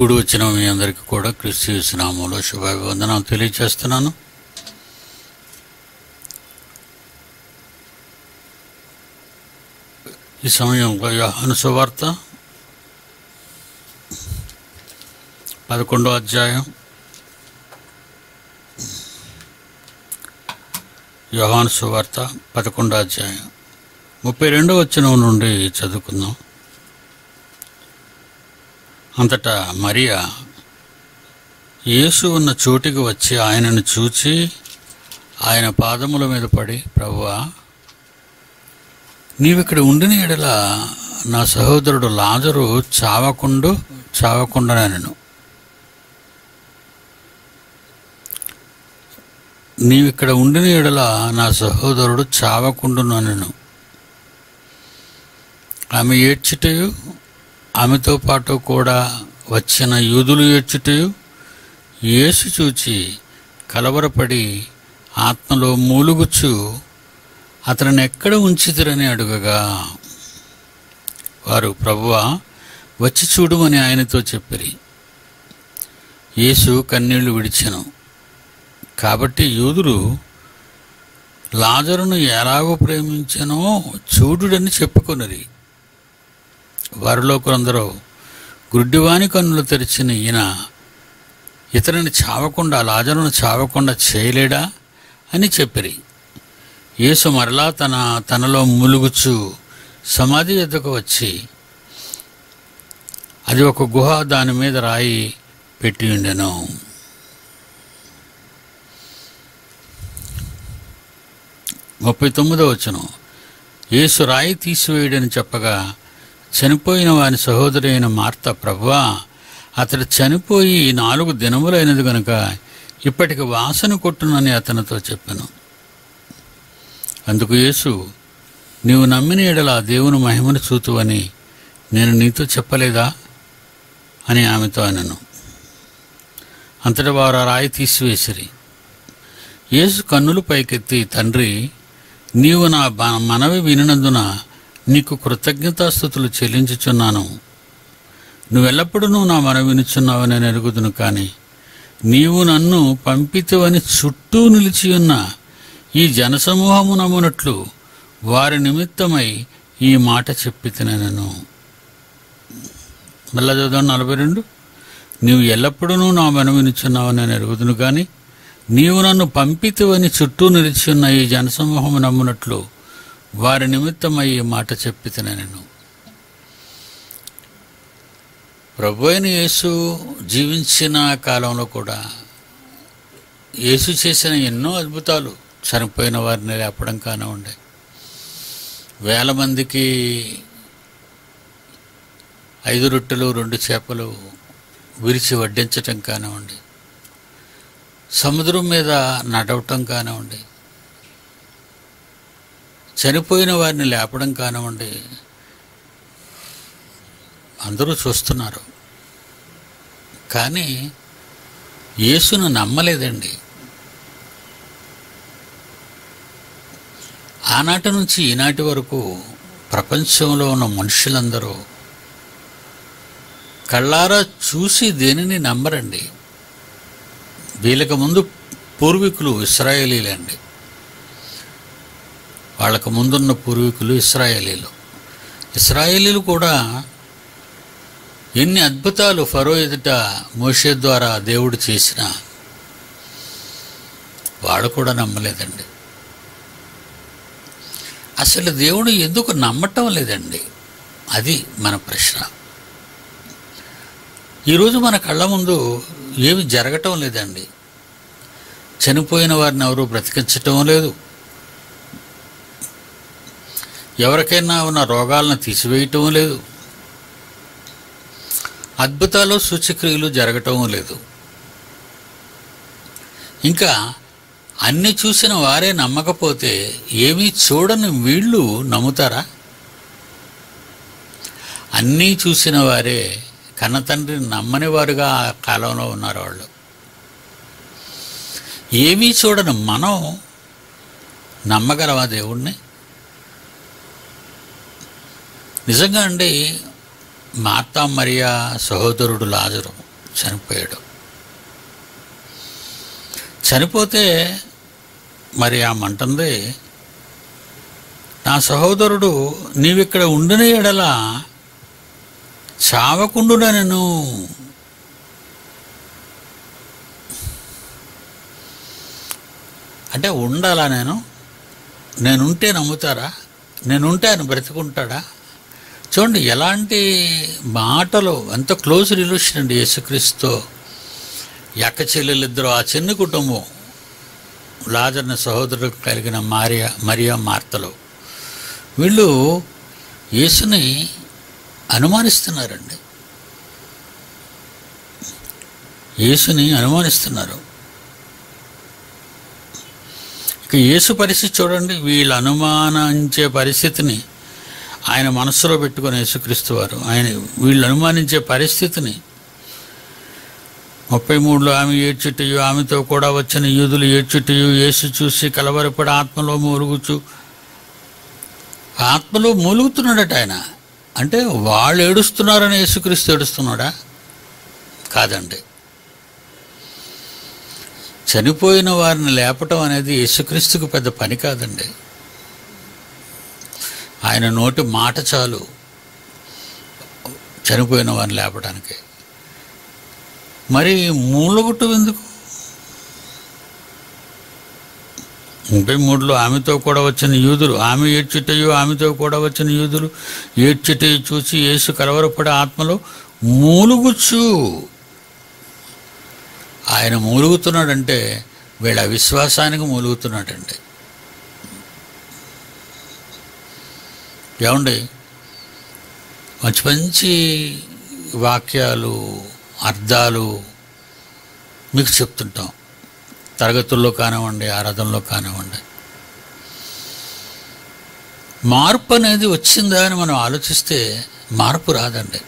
కూడి వచ్చిన మీ అందరికీ కూడా క్రిస్తు నామంలో శుభాభివందనాలు తెలియజేస్తున్నాను. ఈ సమయంలో యోహాను సువార్త. పదకొండో అధ్యాయం. యోహాను సువార్త పదకొండో అధ్యాయం. ముప్పై రెండో వచ్చిన నుండి చదువుకుందాం. అంతటా మరియా యేసు ఉన్న చోటికి వచ్చి ఆయనను చూచి ఆయన పాదముల మీద పడి ప్రభువా నీవిక్కడ ఉండిన ఎడల నా సహోదరుడు లాజరు చావకుండు చావకుండనను నీవిక్కడ ఉండిన ఎడల నా సహోదరుడు చావకుండును ఆమె ఏడ్చిటయు ఆమెతో పాటు కూడా వచ్చిన యూదులు ఏడ్చుటయు యేసు చూచి కలవరపడి ఆత్మలో మూలుగుచ్చు అతనిని ఎక్కడ ఉంచితిరని అడుగగా? వారు ప్రభువా వచ్చి చూడుమని ఆయనతో చెప్పిరి. యేసు కన్నీళ్ళు విడిచెను. కాబట్టి యూదులు లాజరును ఎలాగో ప్రేమించనో చూడుడని చెప్పుకొనిరి. వారిలో కొందరు గుడ్డివాని కన్నులు తెరిచిన ఈయన ఇతరుని చావకుండా లాజరును చావకుండా చేయలేడా అని చెప్పిరి. యేసు మరలా తన తనలో ములుగుచు సమాధి ఎద్దకు వచ్చి అది ఒక గుహ దాని మీద రాయి పెట్టి ఉండెను. ముప్పై తొమ్మిదో వచ్చును యేసు రాయి తీసివేయడని చెప్పగా చనిపోయిన వాని సహోదరి అయిన మార్త ప్రభువా అతడు చనిపోయి నాలుగు దినములైనది గనుక ఇప్పటికి వాసన కొట్టునని అతనితో చెప్పాను. అందుకు యేసు నీవు నమ్మిన ఎడల దేవుని మహిమను చూతువని నేను నీతో చెప్పలేదా? అని ఆమెతో అనను. అంతటి వారు ఆ రాయి తీసివేసిరి. యేసు కన్నులు పైకెత్తి తండ్రి నీవు నా మనవి వినినందున నీకు కృతజ్ఞతాస్థుతులు చెల్లించుచున్నాను. నువ్వెల్లప్పుడూ నా మనవి వినుచున్నావని నేను ఎరుగుదును కానీ నీవు నన్ను పంపితవని చుట్టూ నిలిచి ఉన్న ఈ జనసమూహము నమ్మునట్లు వారి నిమిత్తమై ఈ మాట చెప్పి తినను మళ్ళా చదువు నలభై రెండు. నీవు ఎల్లప్పుడూ నా మనవి నేను ఎరుగుదును కానీ నీవు నన్ను పంపితివని చుట్టూ నిలిచి ఉన్న ఈ జనసమూహము నమ్మునట్లు వారి నిమిత్తమై ఈ మాట చెప్పి నేను. ప్రభు అయిన యేసు జీవించిన కాలంలో కూడా యేసు చేసిన ఎన్నో అద్భుతాలు చనిపోయిన వారిని లేపడం కానివ్వండి. వేల మందికి ఐదు రొట్టెలు రెండు చేపలు విరిచి వడ్డించటం కానివ్వండి. సముద్రం మీద నడవటం కానివ్వండి. చనిపోయిన వారిని లేపడం కానివ్వండి అందరూ చూస్తున్నారు. కానీ యేసును నమ్మలేదండి. ఆనాటి నుంచి ఈనాటి వరకు ప్రపంచంలో ఉన్న మనుషులందరూ కళ్ళారా చూసి దేనిని నమ్మరండి? వీళ్ళకి ముందు పూర్వీకులు ఇస్రాయేలీలండి. వాళ్ళకు ముందున్న పూర్వీకులు ఇస్రాయేలీలు. ఇస్రాయేలీలు కూడా ఎన్ని అద్భుతాలు ఫరో ఎదుట మోషే ద్వారా దేవుడు చేసినా వాడు కూడా నమ్మలేదండి. అసలు దేవుడు ఎందుకు నమ్మటం లేదండి? అది మన ప్రశ్న. ఈరోజు మన కళ్ళ ముందు ఏమి జరగటం లేదండి. చనిపోయిన వారిని ఎవరు బ్రతికించటం లేదు. ఎవరికైనా ఉన్న రోగాలను తీసివేయటం లేదు. అద్భుతాలు సూచక్రియలు జరగటం లేదు. ఇంకా అన్ని చూసిన వారే నమ్మకపోతే ఏమీ చూడని వీళ్ళు నమ్ముతారా? అన్నీ చూసిన వారే కన్నతండ్రిని నమ్మని వారుగా ఆ కాలంలో ఉన్నారు వాళ్ళు. ఏమీ చూడని మనం నమ్మగలవా దేవుణ్ణి? నిజంగా అండి మాతా మరియా సహోదరుడు లాజరు చనిపోయాడు. చనిపోతే మరి ఆ మంటుంది నా సహోదరుడు నీవిక్కడ ఉండిన ఎడల చావకుండున నేను అంటే ఉండాలా నేను? నేనుంటే నమ్ముతారా? నేనుంటే ఆయన బ్రతికుంటాడా? చూడండి ఎలాంటి మాటలు ఎంత క్లోజ్ రిలేషన్ అండి యేసుక్రీస్తుతో ఎక్క అక్క చెల్లెలిద్దరూ ఆ చిన్న కుటుంబం లాజర్ని సహోదరులకు కలిగిన మారియా మరియా మార్తలు. వీళ్ళు యేసుని అనుమానిస్తున్నారండి. యేసుని అనుమానిస్తున్నారు. ఇక యేసు పరిస్థితి చూడండి వీళ్ళు అనుమానించే పరిస్థితిని ఆయన మనస్సులో పెట్టుకుని యేసుక్రీస్తు వారు. ఆయన వీళ్ళు అనుమానించే పరిస్థితిని ముప్పై మూడులో ఆమె ఏడ్చుటయు ఆమెతో కూడా వచ్చిన యూదులు ఏడ్చుటయు యేసు చూసి కలవరపడి ఆత్మలో మూలుగుచు ఆత్మలో మూలుగుతున్నాడట ఆయన. అంటే వాళ్ళు ఏడుస్తున్నారని యేసుక్రీస్తు ఏడుస్తున్నాడా? కాదండి. చనిపోయిన వారిని లేపటం అనేది యేసుక్రీస్తుకు పెద్ద పని కాదండి. ఆయన నోటి మాట చాలు. చనిపోయిన వారిని లేపడానికి మరి మూలగుట్టు ఎందుకు? ముప్పై మూడులో ఆమెతో కూడా వచ్చిన యూదులు ఆమె ఏడ్చుటయు ఆమెతో కూడా వచ్చిన యూదులు ఏడ్చుటయు చూసి యేసు కలవరపడే ఆత్మలో మూలుగుచ్చు. ఆయన మూలుగుతున్నాడంటే వీళ్ళ విశ్వాసానికి మూలుగుతున్నాడండి ఏమండి? మంచి మంచి వాక్యాలు అర్థాలు మీకు చెప్తుంటాం. తరగతుల్లో కానివ్వండి ఆరాధనలో కానివ్వండి. మార్పు అనేది వచ్చిందా అని మనం ఆలోచిస్తే మార్పు రాదండి.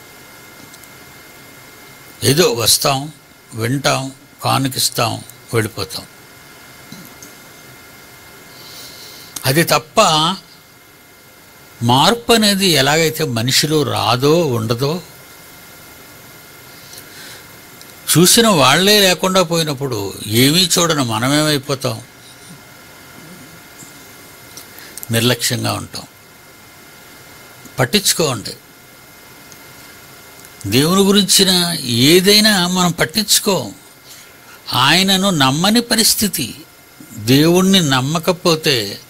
ఏదో వస్తాం వింటాం కానుకిస్తాం వెళ్ళిపోతాం. అది తప్ప మార్పు అనేది ఎలాగైతే మనిషిలో రాదో ఉండదో చూసిన వాళ్ళే లేకుండా పోయినప్పుడు ఏమీ చూడను మనమేమైపోతాం? నిర్లక్ష్యంగా ఉంటాం. పట్టించుకోండి. దేవుని గురించిన ఏదైనా మనం పట్టించుకోం. ఆయనను నమ్మని పరిస్థితి దేవుణ్ణి నమ్మకపోతే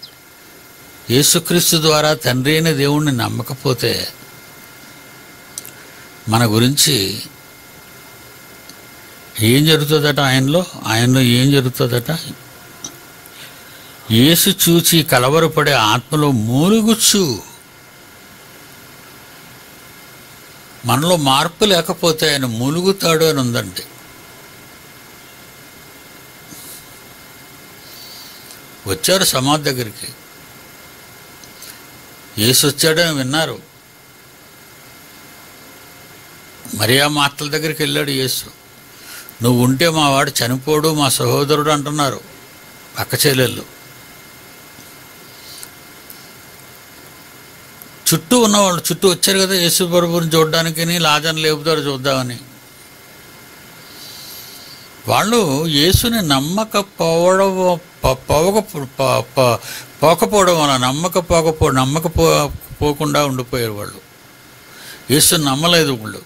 యేసుక్రీస్తు ద్వారా తండ్రి అయిన దేవుణ్ణి నమ్మకపోతే మన గురించి ఏం జరుగుతుందట ఆయనలో? ఆయనలో ఏం జరుగుతుందట? యేసు చూచి కలవరపడే ఆత్మలో మూలుగుచ్చు. మనలో మార్పు లేకపోతే ఆయన మూలుగుతాడు అని ఉందండి వచ్చారు సమాధి దగ్గరికి. యేసు వచ్చాడని విన్నారు. మరియా మాటల దగ్గరికి వెళ్ళాడు యేసు. నువ్వు ఉంటే మా వాడు చనిపోడు మా సహోదరుడు అంటున్నారు పక్క చెల్లెళ్ళు. చుట్టూ ఉన్నవాళ్ళు చుట్టూ వచ్చారు కదా యేసు ప్రభుని చూడడానికి లాజన్ లేపుతారు చూద్దామని. వాళ్ళు యేసుని నమ్మకపోవడం పోక పోకపోవడం వల్ల నమ్మకపోకపో నమ్మకపో పోకుండా ఉండిపోయారు వాళ్ళు. యేసుని నమ్మలేదు వాళ్ళు.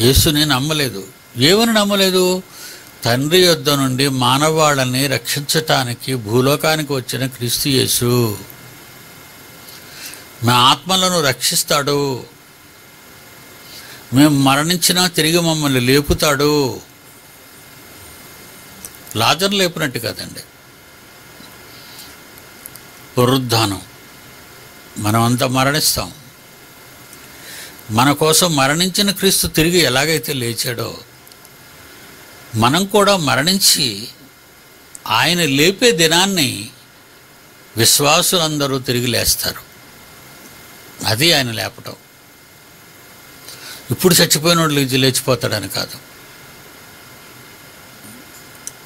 యేసుని నమ్మలేదు. ఏమని నమ్మలేదు? తండ్రి యొద్ద నుండి మానవాళ్ళని రక్షించటానికి భూలోకానికి వచ్చిన క్రీస్తు యేసు. మా ఆత్మలను రక్షిస్తాడు. మేము మరణించినా తిరిగి మమ్మల్ని లేపుతాడు. లాజర్ లేపినట్టు కదండి. పునరుద్ధానం. మనమంతా మరణిస్తాం. మన కోసం మరణించిన క్రీస్తు తిరిగి ఎలాగైతే లేచాడో మనం కూడా మరణించి ఆయన లేపే దినాన్ని విశ్వాసులందరూ తిరిగి లేస్తారు. అది ఆయన లేపటం. ఇప్పుడు చచ్చిపోయిన వాళ్ళు లేచి లేచిపోతాడని కాదు.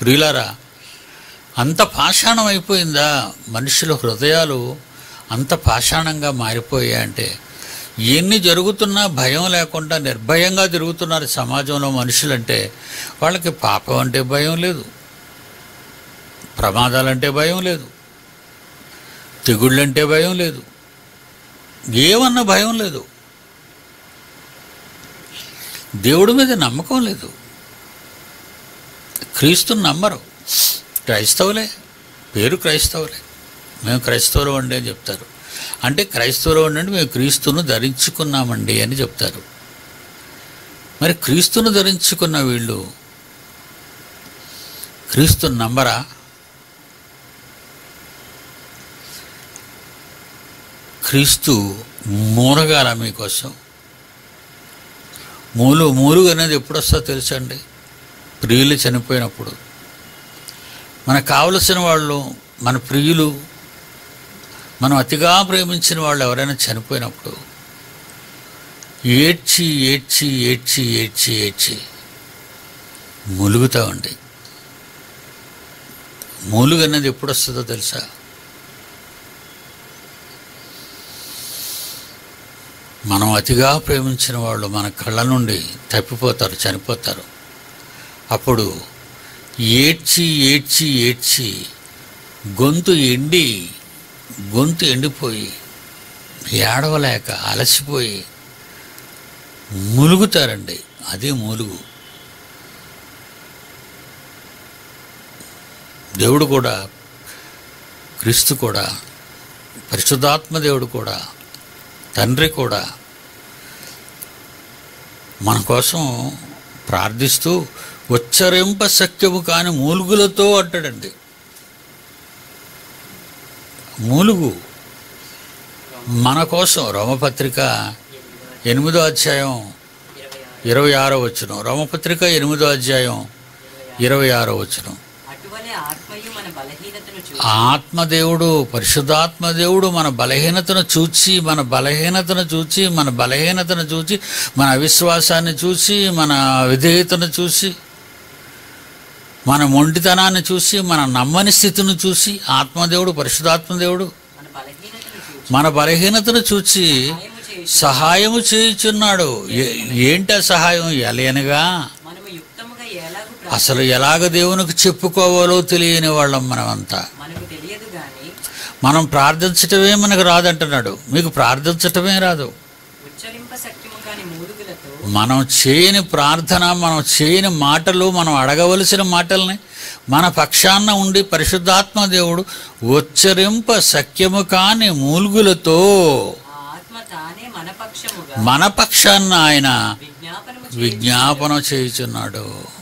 ప్రియులారా అంత పాషాణం అయిపోయిందా? మనుషుల హృదయాలు అంత పాషాణంగా మారిపోయాయంటే ఎన్ని జరుగుతున్నా భయం లేకుండా నిర్భయంగా తిరుగుతున్నారు సమాజంలో మనుషులంటే వాళ్ళకి పాపం అంటే భయం లేదు. ప్రమాదాలంటే భయం లేదు. తెగుళ్ళంటే భయం లేదు. ఏమన్నా భయం లేదు. దేవుడి మీద నమ్మకం లేదు. క్రీస్తుని నమ్మరు. క్రైస్తవులే. పేరు క్రైస్తవులే. మేము క్రైస్తవులు అండి అని చెప్తారు. అంటే క్రైస్తవులు ఉండండి మేము క్రీస్తును ధరించుకున్నామండి అని చెప్తారు. మరి క్రీస్తును ధరించుకున్న వీళ్ళు క్రీస్తుని నమ్మరా? క్రీస్తు మూనగాల మీకోసం? మూలు మూలుగు అనేది ఎప్పుడు వస్తుందో తెలుసండి? ప్రియులు చనిపోయినప్పుడు. మనకు కావలసిన వాళ్ళు మన ప్రియులు మనం అతిగా ప్రేమించిన వాళ్ళు ఎవరైనా చనిపోయినప్పుడు ఏడ్చి ఏడ్చి ఏడ్చి ఏడ్చి ఏడ్చి మూలుగుతామండి. మూలుగు అనేది ఎప్పుడు వస్తుందో తెలుసా? మనం అతిగా ప్రేమించిన వాళ్ళు మన కళ్ళ నుండి తప్పిపోతారు చనిపోతారు. అప్పుడు ఏడ్చి ఏడ్చి ఏడ్చి గొంతు ఎండి గొంతు ఎండిపోయి ఏడవలేక అలసిపోయి ములుగుతారండి అదే మూలుగు దేవుడు కూడా క్రీస్తు కూడా పరిశుద్ధాత్మ దేవుడు కూడా తండ్రి కూడా మన కోసం ప్రార్థిస్తూ ఉచ్చరింప శక్యము కాని మూలుగులతో అంటాడండి. మూలుగు మన కోసం రోమపత్రిక ఎనిమిదో అధ్యాయం ఇరవై ఆరో వచ్చును రోమపత్రిక ఎనిమిదో అధ్యాయం ఇరవై ఆరో వచ్చును అటువలే ఆత్మయు మన బలహీనతను చూసి ఆత్మదేవుడు పరిశుద్ధాత్మదేవుడు మన బలహీనతను చూచి మన బలహీనతను చూచి మన బలహీనతను చూచి మన అవిశ్వాసాన్ని చూసి మన విధేయతను చూసి మన మొండితనాన్ని చూసి మన నమ్మని స్థితిని చూసి ఆత్మదేవుడు పరిశుద్ధాత్మదేవుడు మన బలహీనతను చూసి మన బలహీనతను చూచి సహాయము చేయుచు సహాయము చేయుచున్నాడు. ఏంటి ఆ సహాయం? ఎలయనగా మనము యుక్తముగా ఎలాగూ ప్రా- అసలు ఎలాగ దేవునికి చెప్పుకోవాలో తెలియని వాళ్ళం మనమంతా. మనం ప్రార్థించటమే మనకు రాదంటున్నాడు. మీకు ప్రార్థించటమే రాదు. మనం చేయని ప్రార్థన మనం చేయని మాటలు మనం అడగవలసిన మాటల్ని మన పక్షాన ఉండి పరిశుద్ధాత్మ దేవుడు ఉచ్చరింప సఖ్యము కాని మూల్గులతో మన పక్షముగా మన పక్షాన ఆయన. విజ్ఞాపన చేయుచున్నాడు.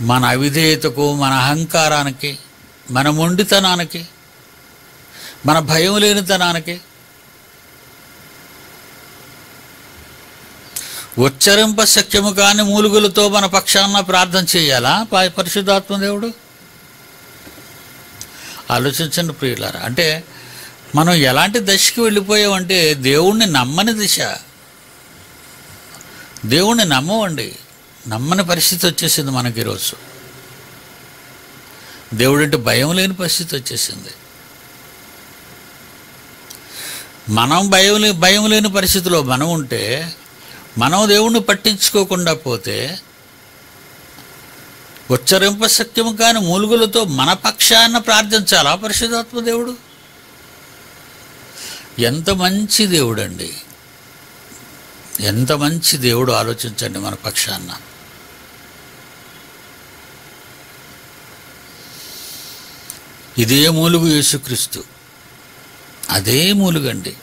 మన అవిధేయతకు మన అహంకారానికి మన మొండితనానికి మన భయం లేనితనానికి ఉచ్చరింప శక్యము కాని మూలుగులతో మన పక్షాన ప్రార్థన చేయాలా? పరిశుద్ధాత్మదేవుడు పరిశుద్ధాత్మ దేవుడు? ఆలోచించండి ప్రియులారా. అంటే మనం ఎలాంటి దశకి వెళ్ళిపోయామంటే దేవుణ్ణి నమ్మని దిశ. దేవుణ్ణి నమ్మవండి నమ్మని పరిస్థితి వచ్చేసింది మనకి ఈరోజు. దేవుడంటే భయం లేని పరిస్థితి వచ్చేసింది. మనం భయం లే భయం లేని పరిస్థితిలో మనం ఉంటే మనం దేవుణ్ణి పట్టించుకోకుండా పోతే ఉచ్చరింప సత్యము కాని మూలుగులతో మన పక్షాన ప్రార్థించాలా పరిశుధాత్మ దేవుడు? ఎంత మంచి దేవుడండి. ఎంత మంచి దేవుడు ఆలోచించండి మన పక్షాన్న ఇదే మూలుగు యేసుక్రీస్తు. అదే మూలుగండి.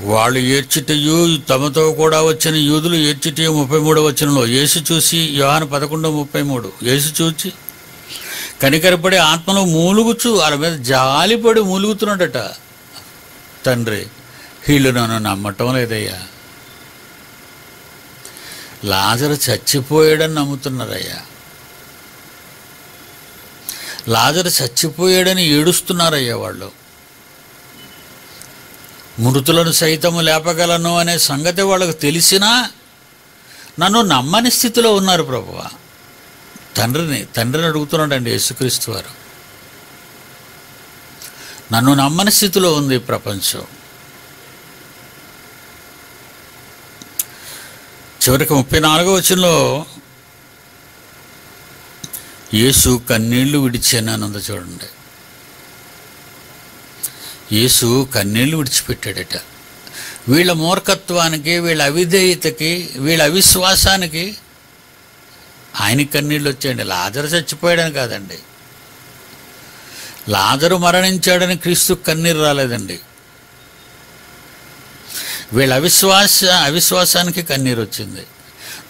వాళ్ళు ఏడ్చిటయు తమతో కూడా వచ్చిన యూదులు ఏడ్చిటయు ముప్పై మూడో వచనంలో యేసు చూసి యోహాను పదకొండు ముప్పై మూడు యేసు చూచి కనికరపడి ఆత్మలో మూలుగుచు వాళ్ళ మీద జాలిపడి మూలుగుతున్నాడట. తండ్రి వీళ్ళు నన్ను నమ్మటం లేదయ్యా. లాజరు చచ్చిపోయాడని నమ్ముతున్నారయ్యా. లాజరు చచ్చిపోయాడని ఏడుస్తున్నారయ్యా వాళ్ళు. మృతులను సైతము లేపగలను అనే సంగతి వాళ్ళకు తెలిసినా నన్ను నమ్మని స్థితిలో ఉన్నారు ప్రభువ. తండ్రిని తండ్రిని అడుగుతున్నాడండి యేసుక్రీస్తు వారు. నన్ను నమ్మని స్థితిలో ఉంది ప్రపంచం. చివరికి ముప్పై నాలుగో వచనంలో యేసు కన్నీళ్ళు విడిచానంద చూడండి. యేసు కన్నీళ్ళు విడిచిపెట్టాడట. వీళ్ళ మూర్ఖత్వానికి వీళ్ళ అవిధేయతకి వీళ్ళ అవిశ్వాసానికి ఆయనకి కన్నీళ్ళు వచ్చాయండి. లాజరు చచ్చిపోయాడని కాదండి. లాజరు మరణించాడని క్రీస్తు కన్నీరు రాలేదండి. వీళ్ళ అవిశ్వాస అవిశ్వాసానికి కన్నీరు వచ్చింది.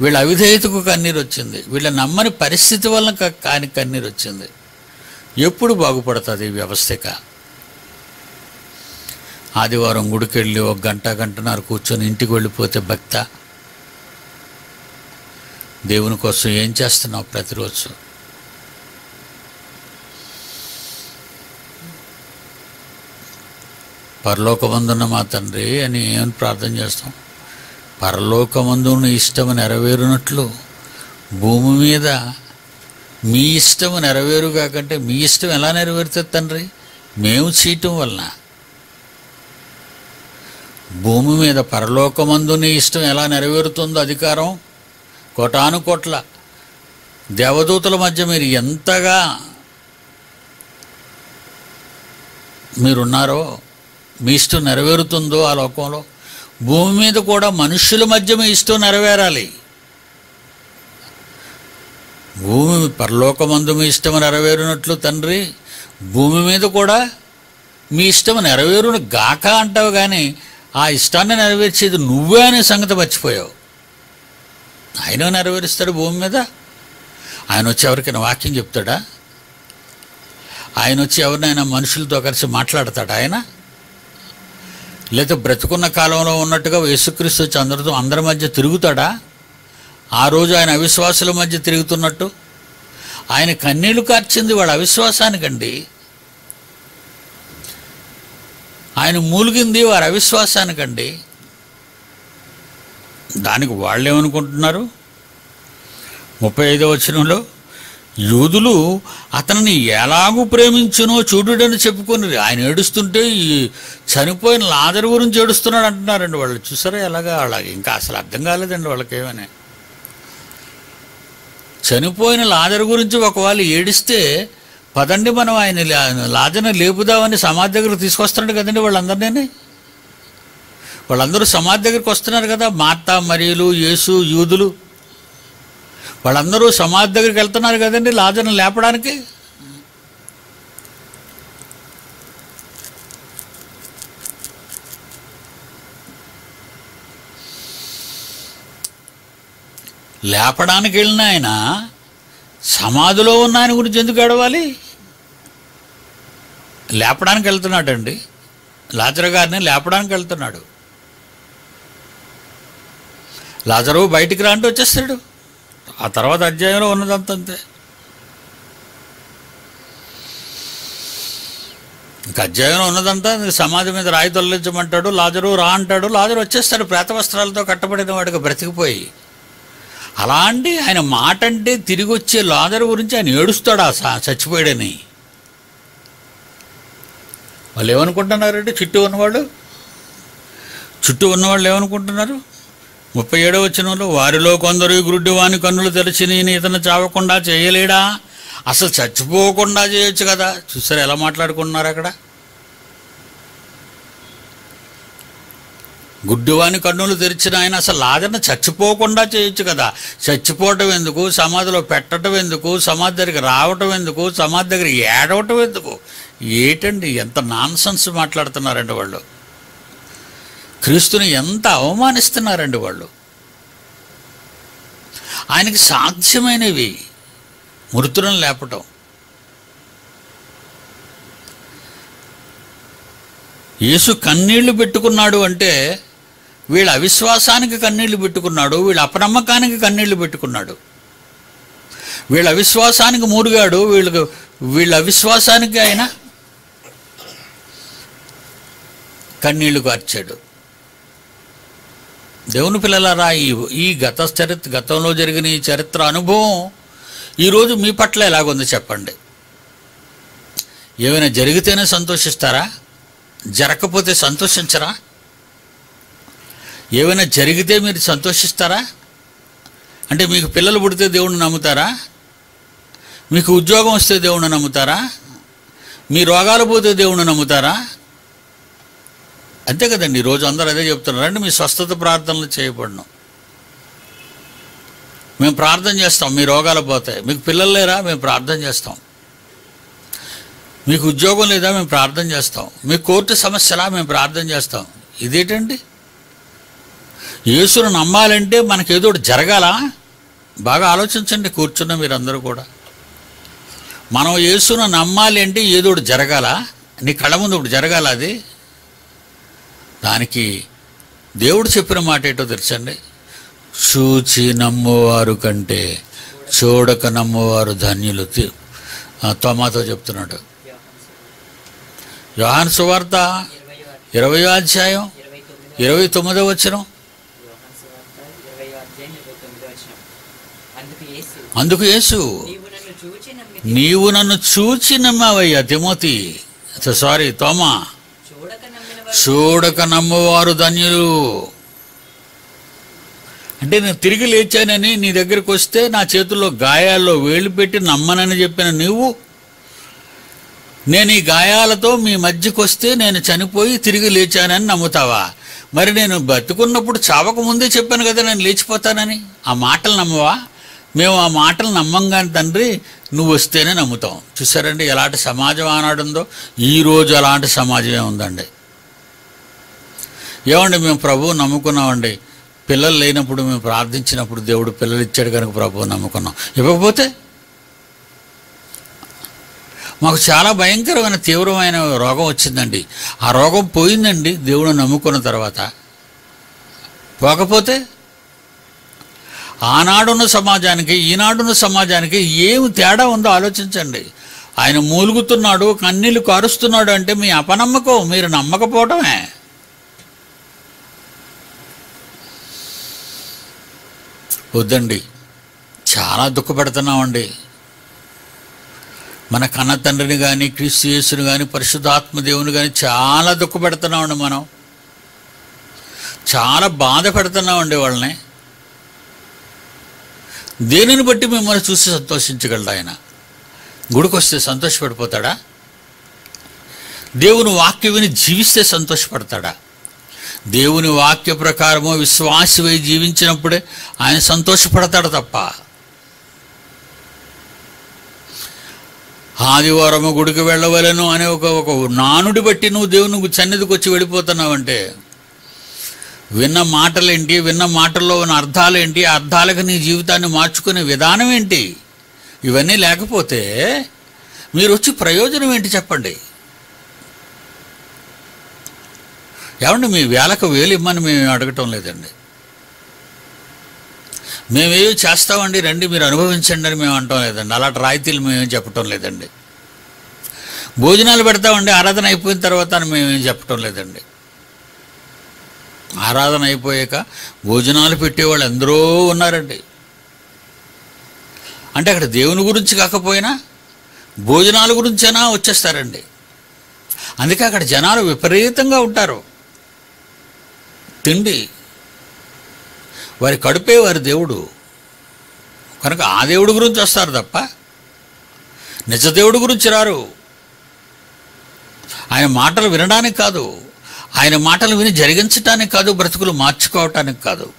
వీళ్ళ అవిధేయతకు కన్నీరు వచ్చింది వీళ్ళ నమ్మని పరిస్థితి వలన కాని కన్నీరు వచ్చింది ఎప్పుడు బాగుపడుతుంది ఈ వ్యవస్థక? ఆదివారం గుడికెళ్ళి ఒక గంట గంటన్నర కూర్చొని ఇంటికి వెళ్ళిపోతే భక్త? దేవుని కోసం ఏం చేస్తున్నావు ప్రతిరోజు? పరలోకమందున్న మా తండ్రి అని ఏమని ప్రార్థన చేస్తాం? పరలోకమందున్న ఇష్టము నెరవేరునట్లు భూమి మీద మీ ఇష్టము నెరవేరు కాకంటే మీ ఇష్టం ఎలా నెరవేరుతుంది తండ్రి? మేము చేయటం వలన. భూమి మీద పరలోకమందు నీ ఇష్టం ఎలా నెరవేరుతుందో అధికారం కోటాను కోట్ల. దేవదూతల మధ్య మీరు ఎంతగా మీరున్నారో మీ ఇష్టం నెరవేరుతుందో ఆ లోకంలో భూమి మీద కూడా మనుష్యుల మధ్య మీ ఇష్టం నెరవేరాలి. భూమి పరలోకమందు మీ ఇష్టం నెరవేరునట్లు తండ్రి భూమి మీద కూడా మీ ఇష్టం నెరవేరును గాక అంటావు కానీ ఆ ఇష్టాన్ని నెరవేర్చేది నువ్వే అనే సంగతి మర్చిపోయావు. ఆయన నెరవేరుస్తాడు భూమి మీద? ఆయన వచ్చి ఎవరికైనా వాక్యం చెప్తాడా? ఆయన వచ్చి ఎవరినైనా మనుషులతో కలిసి మాట్లాడతాడా ఆయన? లేదా బ్రతుకున్న కాలంలో ఉన్నట్టుగా యేసుక్రీస్తు వచ్చి అందరితో అందరి మధ్య తిరుగుతాడా? ఆ రోజు ఆయన అవిశ్వాసుల మధ్య తిరుగుతున్నట్టు? ఆయన కన్నీళ్ళు కార్చింది వాళ్ళ అవిశ్వాసానికండి. ఆయన మూలిగింది వారి అవిశ్వాసానికండి. దానికి వాళ్ళు ఏమనుకుంటున్నారు ముప్పై ఐదో వచనంలో యూదులు అతనిని ఎలాగూ ప్రేమించునో చూడుడని చెప్పుకొని ఆయన ఏడుస్తుంటే ఈ చనిపోయిన లాజరు గురించి ఏడుస్తున్నాడు అంటున్నారండి వాళ్ళు. చూసారా ఎలాగా? అలాగే. ఇంకా అసలు అర్థం కాలేదండి వాళ్ళకేమని. చనిపోయిన లాజరు గురించి ఒకవేళ ఏడిస్తే పదండి మనం ఆయన లా- లాజర్ని లేపుదామని సమాధి దగ్గరకు తీసుకొస్తున్నాడు కదండి వాళ్ళందరినీ వాళ్ళందరూ సమాధి దగ్గరికి వస్తున్నారు కదా. మార్తా మరియులు యేసు యూదులు. వాళ్ళందరూ సమాధి దగ్గరికి వెళ్తున్నారు కదండి లాజర్ని లేపడానికి. లేపడానికి వెళ్ళిన ఆయన సమాధిలో ఉన్న ఆయన గురించి ఎందుకు అడవాలి లేపడానికి వెళ్తున్నాడండి. లాజరు గారిని లేపడానికి వెళ్తున్నాడు. లాజరు బయటికి రా అంటే వచ్చేస్తాడు. ఆ తర్వాత అధ్యాయంలో ఉన్నదంత అంతే. ఇంకా అధ్యాయంలో ఉన్నదంతా సమాధి మీద రాయి తొలగించమంటాడు లాజరు రా అంటాడు. లాజరు వచ్చేస్తాడు ప్రేతవస్త్రాలతో కట్టబడిన వాడికి బ్రతికిపోయి. అలాంటి ఆయన మాట అంటే తిరిగి వచ్చే లాజరు గురించి ఆయన ఏడుస్తాడు ఆ చచ్చిపోయాడని. వాళ్ళు ఏమనుకుంటున్నారంటే చుట్టూ ఉన్నవాళ్ళు? చుట్టూ ఉన్నవాళ్ళు ఏమనుకుంటున్నారు? ముప్పై ఏడవ వచనంలో వారిలో కొందరు ఈ గురుడ్డివాని కన్నులు తెరిచి నేను ఇతను చావకుండా చేయలేడా? అసలు చచ్చిపోకుండా చేయొచ్చు కదా. చూసారు ఎలా మాట్లాడుకుంటున్నారు అక్కడ? గుడ్డివాని కన్నులు తెరిచిన ఆయన అసలు లాజర్ని చచ్చిపోకుండా చేయొచ్చు కదా. చచ్చిపోవటం ఎందుకు? సమాధిలో పెట్టడం ఎందుకు? సమాధి దగ్గరికి రావటం ఎందుకు? సమాధి దగ్గర ఏడవటం ఎందుకు? ఏటండి ఎంత నాన్సెన్స్ మాట్లాడుతున్నారండి వాళ్ళు. క్రీస్తుని ఎంత అవమానిస్తున్నారండి వాళ్ళు? ఆయనకి సాధ్యమైనవి మృతులను లేపటం. యేసు కన్నీళ్ళు పెట్టుకున్నాడు అంటే వీళ్ళ అవిశ్వాసానికి కన్నీళ్ళు పెట్టుకున్నాడు వీళ్ళ అపనమ్మకానికి కన్నీళ్ళు పెట్టుకున్నాడు. వీళ్ళ అవిశ్వాసానికి మూరుగాడు వీళ్ళకు వీళ్ళ అవిశ్వాసానికి ఆయన కన్నీళ్ళు కార్చాడు. దేవుని పిల్లలారా ఈ ఈ గత చరిత్ర గతంలో జరిగిన ఈ చరిత్ర అనుభవం ఈరోజు మీ పట్ల ఎలాగుంది చెప్పండి. ఏమైనా జరిగితేనే సంతోషిస్తారా? జరగకపోతే సంతోషించరా? ఏమైనా జరిగితే మీరు సంతోషిస్తారా? అంటే మీకు పిల్లలు పుడితే దేవుణ్ణి నమ్ముతారా? మీకు ఉద్యోగం వస్తే దేవుణ్ణి నమ్ముతారా? మీ రోగాలు పోతే దేవుణ్ణి నమ్ముతారా? అంతే కదండి ఈరోజు అందరూ అదే చెప్తున్నారు. రండి మీ స్వస్థత ప్రార్థనలు చేయబడను. మేము ప్రార్థన చేస్తాం మీ రోగాలు పోతాయి. మీకు పిల్లలు లేరా? మేము ప్రార్థన చేస్తాం. మీకు ఉద్యోగం లేదా? మేము ప్రార్థన చేస్తాం. మీ కోర్టు సమస్యలా? మేము ప్రార్థన చేస్తాం. ఇదేంటండి? యేసును నమ్మాలంటే మనకి ఏదో ఒకటి జరగాల? బాగా ఆలోచించండి కూర్చున్న మీరందరూ కూడా. మనం యేసును నమ్మాలి అంటే ఏదో ఒకటి జరగాల? నీ కళ్ళ ముందు ఒకటి జరగాల అది? దానికి దేవుడు చెప్పిన మాట ఏంటో తెలుసండి? చూచి నమ్మువారు కంటే చూడక నమ్మువారు ధన్యులు తోమాతో చెప్తున్నాడు. యోహాను సువార్త ఇరవై అధ్యాయం ఇరవై తొమ్మిది వచ్చిన అందుకు యేసు నీవు నన్ను చూచి నమ్మావయ్యా తిమోతి సారీ తోమా. చూడక నమ్మవారు ధన్యులు. అంటే నేను తిరిగి లేచానని నీ దగ్గరికి వస్తే నా చేతుల్లో గాయాల్లో వేలు పెట్టి నమ్మనని చెప్పిన నీవు నేను ఈ గాయాలతో మీ మధ్యకు వస్తే నేను చనిపోయి తిరిగి లేచానని నమ్ముతావా? మరి నేను బతుకున్నప్పుడు చావక ముందే చెప్పాను కదా నేను లేచిపోతానని. ఆ మాటలు నమ్మవా? మేము ఆ మాటలు నమ్మం తండ్రి నువ్వు వస్తేనే నమ్ముతాం. చూసారండి ఎలాంటి సమాజం ఆనాడుందో? ఈ రోజు అలాంటి సమాజమే ఉందండి. ఏమండి మేము ప్రభువు నమ్ముకున్నామండి? పిల్లలు లేనప్పుడు మేము ప్రార్థించినప్పుడు దేవుడు పిల్లలు ఇచ్చాడు కనుక ప్రభువు నమ్ముకున్నాం. ఇవ్వకపోతే? మాకు చాలా భయంకరమైన తీవ్రమైన రోగం వచ్చిందండి. ఆ రోగం పోయిందండి దేవుడు నమ్ముకున్న తర్వాత. పోకపోతే? ఆనాడున్న సమాజానికి ఈనాడున్న సమాజానికి ఏమి తేడా ఉందో ఆలోచించండి. ఆయన మూలుగుతున్నాడు కన్నీళ్ళు కారుస్తున్నాడు అంటే మీ అపనమ్మకం మీరు నమ్మకపోవటమే. వద్దండి. చాలా దుఃఖపెడుతున్నామండి. మన కన్న తండ్రిని కానీ క్రీస్తు యేసుని కానీ పరిశుద్ధాత్మ దేవుని కానీ చాలా దుఃఖపెడుతున్నామండి మనం. చాలా బాధ పెడుతున్నామండి వాళ్ళని. దేనిని బట్టి మిమ్మల్ని చూసి సంతోషించగలడు ఆయన? గుడికొస్తే సంతోషపడిపోతాడా? దేవుని వాక్యం విని జీవిస్తే సంతోషపడతాడా? దేవుని వాక్య ప్రకారము విశ్వాసమై జీవించినప్పుడే ఆయన సంతోషపడతాడు తప్ప. ఆదివారము గుడికి వెళ్ళవలను అనే ఒక ఒక నానుడి బట్టి నువ్వు దేవుని సన్నిధికి వచ్చి వెళ్ళిపోతున్నావంటే విన్న మాటలేంటి విన్న మాటల్లో ఉన్న అర్థాలేంటి ఆ అర్థాలకు నీ జీవితాన్ని మార్చుకునే విధానం ఏంటి? ఇవన్నీ లేకపోతే మీరు వచ్చి ప్రయోజనం ఏంటి చెప్పండి? ఏమండి మీ వేలకు వేలు ఇమ్మని మేము అడగటం లేదండి. మేమేవి చేస్తామండి రండి మీరు అనుభవించండి అని మేము అంటాం లేదండి. అలాంటి రాయితీలు మేమేం చెప్పటం లేదండి. భోజనాలు పెడతామండి ఆరాధన అయిపోయిన తర్వాత అని మేమేం చెప్పటం లేదండి. ఆరాధన అయిపోయాక భోజనాలు పెట్టేవాళ్ళు ఎందరో ఉన్నారండి. అంటే అక్కడ దేవుని గురించి కాకపోయినా భోజనాల గురించైనా వచ్చేస్తారండి. అందుకే అక్కడ జనాలు విపరీతంగా ఉంటారు. తిండి. వారి కడుపే వారి దేవుడు. కనుక ఆ దేవుడి గురించి వస్తారు తప్ప నిజ దేవుడి గురించి రారు. ఆయన మాటలు వినడానికి కాదు. ఆయన మాటలు విని జరిగించటానికి కాదు బ్రతుకులు మార్చుకోవటానికి కాదు.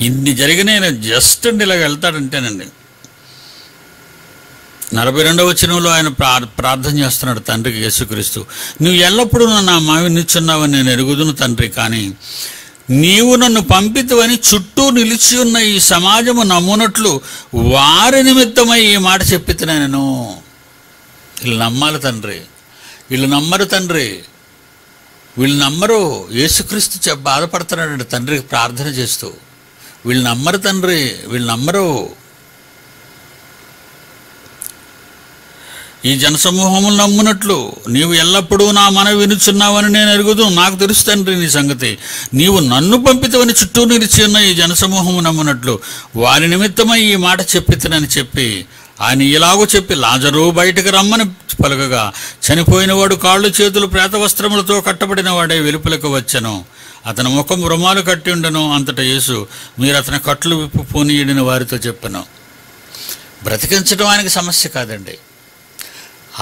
ఇన్ని జరిగినాయి జస్ట్ అండి ఇలా వెళ్తాడంటేనండి. నలభై రెండవ వచనంలో ఆయన ప్రా ప్రార్థన చేస్తున్నాడు తండ్రికి యేసుక్రీస్తు. నువ్వు ఎల్లప్పుడూ నా మావి నిచ్చున్నావని నేను ఎరుగుదును తండ్రి కానీ నీవు నన్ను పంపితవని చుట్టూ నిలిచి ఉన్న ఈ సమాజము నమ్మునట్లు వారి నిమిత్తమై ఈ మాట చెప్పితున్నా నేను. వీళ్ళు నమ్మాలి తండ్రి. వీళ్ళు నమ్మరు తండ్రి. వీళ్ళు నమ్మరు యేసుక్రీస్తు చె బాధపడుతున్నాడండి తండ్రికి ప్రార్థన చేస్తూ. వీళ్ళు నమ్మరు తండ్రి. వీళ్ళు నమ్మరు ఈ జనసమూహములు నమ్మునట్లు నీవు ఎల్లప్పుడూ నా మనవి వినుచున్నావని నేను ఎరుగుదు. నాకు తెలుసు తండ్రి నీ సంగతి. నీవు నన్ను పంపితవని చుట్టూ నిలిచి ఉన్న ఈ జనసమూహము నమ్మునట్లు వారి నిమిత్తమై ఈ మాట చెప్పితనని చెప్పి ఆయన ఇలాగో చెప్పి లాజరు బయటకు రమ్మని పలకగా చనిపోయినవాడు కాళ్ళు చేతులు ప్రేత వస్త్రములతో కట్టబడిన వాడే వెలుపలకు వచ్చెను. అతని ముఖం రుమాలు కట్టి ఉండను. అంతట యేసు మీరు అతని కట్లు విప్పు పోనీయడిన వారితో చెప్పాను. బ్రతికించడం ఆయనకి సమస్య కాదండి.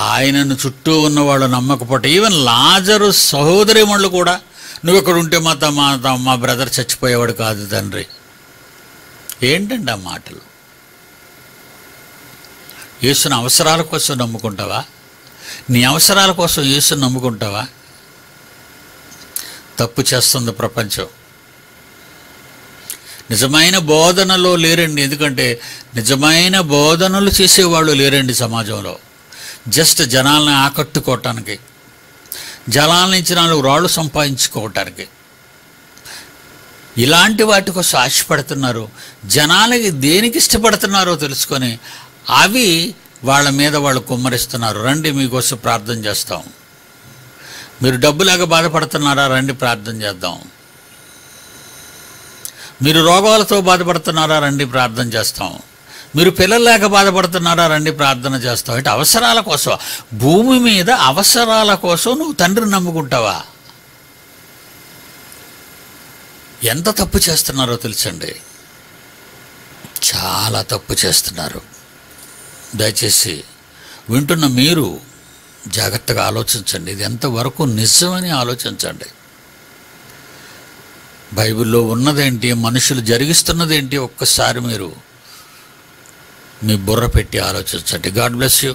ఆయనను చుట్టూ ఉన్నవాళ్ళు నమ్మకపోతే ఈవెన్ లాజరు సహోదరిమణులు కూడా నువ్వు ఇక్కడ ఉంటే మా మా మా బ్రదర్ చచ్చిపోయేవాడు కాదు తండ్రి. ఏంటండి ఆ మాటలు? యేసుని అవసరాల కోసం నమ్ముకుంటావా? నీ అవసరాల కోసం యేసుని నమ్ముకుంటావా? తప్పు చేస్తుంది ప్రపంచం. నిజమైన బోధనలో లేరండి ఎందుకంటే నిజమైన బోధనలు చేసేవాళ్ళు లేరండి సమాజంలో. జస్ట్ జనాల్ని ఆకట్టుకోవటానికి జనాల నుంచి నాలుగు రాళ్ళు సంపాదించుకోవటానికి. ఇలాంటి వాటి కోసం ఆశపడుతున్నారు. జనాలకి దేనికి ఇష్టపడుతున్నారో తెలుసుకొని అవి వాళ్ళ మీద వాళ్ళు కుమ్మరిస్తున్నారు. రండి మీకోసం ప్రార్థన చేస్తాం. మీరు డబ్బు లేక బాధపడుతున్నారా? రండి ప్రార్థన చేద్దాం. మీరు రోగాలతో బాధపడుతున్నారా? రండి ప్రార్థన చేస్తాం. మీరు పిల్లలు లేక బాధపడుతున్నారా? రండి ప్రార్థన చేస్తావు అంటే అవసరాల కోసం భూమి మీద అవసరాల కోసం నువ్వు తండ్రిని నమ్ముకుంటావా? ఎంత తప్పు చేస్తున్నారో తెలుసండి. చాలా తప్పు చేస్తున్నారు. దయచేసి వింటున్న మీరు జాగ్రత్తగా ఆలోచించండి. ఇది ఎంతవరకు నిజమని ఆలోచించండి. బైబిల్లో ఉన్నదేంటి? మనుషులు జరిగిస్తున్నదేంటి? ఒక్కసారి మీరు మీ బుర్ర పెట్టి ఆలోచించండి. God bless you.